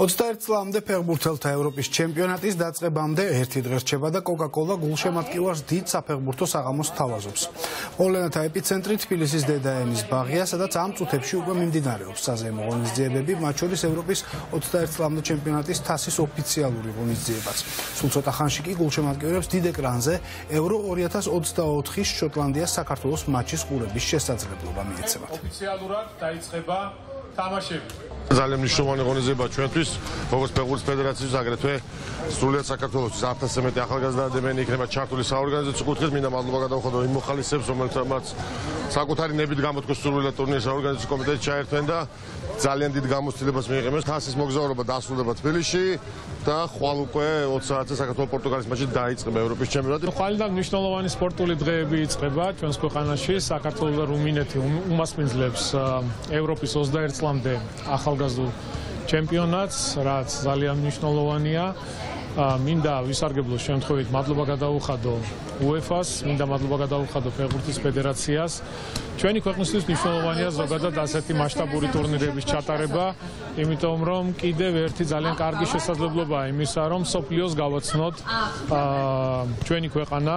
21 წლამდე ფეხბურთელთა ევროპის ჩემპიონატის დაწყებამდე ერთი დღე რჩება და კოკა-კოლა გულშემატკივარს დიდ საფეხბურთო საღამოს თავაზობს. პოლენათა ეპიცენტრი თბილისის დედაენის ბაღია, სადაც ამ წუთებში უკვე მიმდინარეობს საზეიმო ღონისძიებები, მათ შორის ევროპის 21 წლამდე ჩემპიონატის თასის ოფიციალური ღონისძიებაც. სულ ცოტა ხანში კი გულშემატკივრებს დიდ ეკრანზე ევრო 2024-ის შოტლანდიას საქართველოს მატჩის ყურების შესაძლებლობა მიეცემათ. ოფიციალურად დაიწყება თამაშები. ძალიან მნიშვნელოვანი ღონისძიება ჩვენთვის, როგორც ფეხბურთის ფედერაციის აგრეთვე სრულიად საქართველოს 1000-ზე მეტი ახალგაზრდა ადამიანი იქნება ჩართული საორგანიზაციო კუთხით, მინდა მადლობა გადავხადო იმ მოხალისეებს, რომელთაც საკუთარი ნებით გამოთქვეს სრულიად ტურნირის საორგანიზაციო კომიტეტში ჩაერთვენ და ძალიან დიდ გამოცდილებას მიიღებენ. თასის მოგზაურობა დასრულდება თბილისში და ხვალ უკვე 20 საათზე საქართველოს პორტუგალიის მატჩი დაიწყება ევროპის ჩემპიონატი. ხვალიდან მნიშვნელოვანი სპორტული დღეები იწყება ჩვენს ქვეყანაში. საქართველოს და რუმინეთი უმასპინძლებს ევროპის 21 წლამდე ახალგაზრდულ ჩემპიონატს, რაც ძალიან მნიშვნელოვანია. მინდა ვისარგებლოს შემთხვევით მადლობა გადაუხადო UEFA-ს, მინდა მადლობა გადაუხადო ფეხბურთის ფედერაციას. ჩვენი ქვეყნისთვის მნიშვნელოვანია ზოგადად ასეთი მასშტაბური ტურნირების ჩატარება, იმიტომ რომ კიდევ ერთი ძალიან კარგი შესაძლებლობაა იმისა, რომ სოფლიოს გავაცნოთ აა ჩვენი ქვეყანა